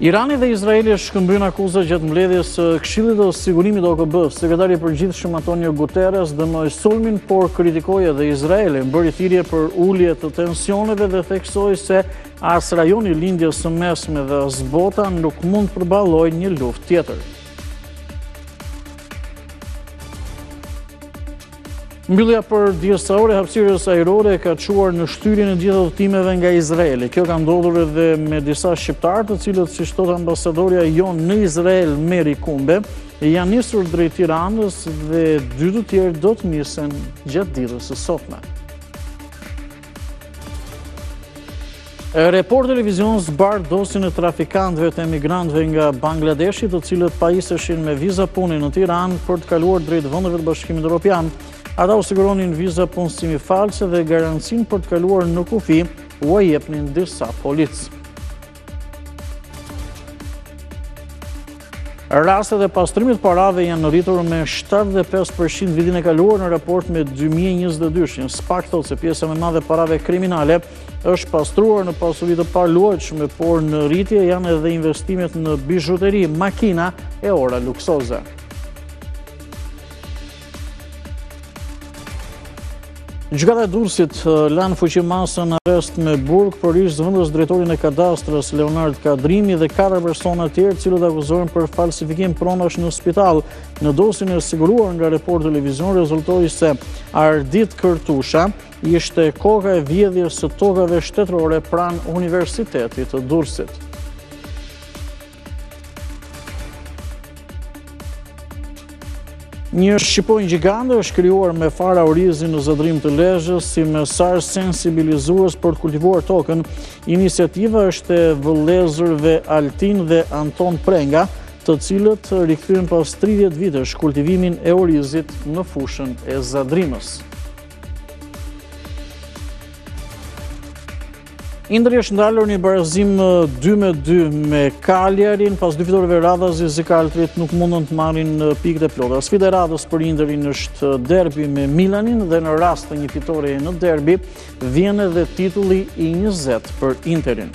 Irani dhe Izraeli shkëmbyen akuza gjatë mbledhjes së Këshillit të Sigurimit të OKB. Sekretari i Përgjithshëm Antonio Guterres dënoi sulmin, por kritikoi edhe Izraelin, bëri thirrje për ulje të tensioneve dhe theksoi se as rajoni i Lindjes së Mesme dhe as bota nuk mund të përballojë një luftë tjetër. Mbyllja për dhjetë orë e hapësirës ajrore ka çuar në shtyrjen e gjitha udhëtimeve nga Izraeli. Kjo ka ndodhur edhe me disa shqiptarë, të cilët siç thotë ambasadorja jonë në Izrael Meri Kumbe, janë nisur drejt Tiranës dhe dy të tjerë do të nisen gjatë ditës së sotme. Report televizion zbardh dosjen e trafikantëve të emigrantëve nga Bangladeshi, të cilët pajiseshin me viza pune në Tiranë për të kaluar drejt vendeve të Bashkimit Europian. Ata u siguronin viza punësimi false dhe garancinë për të kaluar në kufi, ua jepnin disa policë. Rastet e pastrimit të parave janë rritur me 75% vitin e kaluar në raport me 2022. SPAK thotë se pjesa më e madhe e parave kriminale është pastruar në pasuri të paluajtshme, por në rritje janë edhe investimet në bizhuteri, makina e ora luksoze. Gjykata e Durrësit la në fuqi masën arrest me burg për ish zëvendës drejtorin e kadastrës Leonard Kadrimi dhe katër persona të tjerë, të cilët akuzohen për falsifikim pronash në Spitallë. Në dosjen e siguruar nga Report Televizion rezulton se Ardit Kërtusha ishte koka e vjedhjes së tokave shtetërore pranë Universitetit të Durrësit. Një shqiponjë gjigante është krijuar me fara orizi në Zadrimë të Lezhës si mesazh sensibilizues për të kultivuar tokën. Iniciativa është e vëllezërve Altin dhe Anton Prenga, të cilët rikthyen pas 30 vitesh kultivimin e orizit në fushën e Zadrimës. Interi është ndalur në barazim 2 me 2 me Kaljarin, pas dy fitoreve radhazi zikaltrit nuk mundën të marrin pikët e plota. Sfida e radhës për Interin është derbi me Milanin dhe në rast të një fitore në derbi, vjen edhe titulli i 20 për Interin.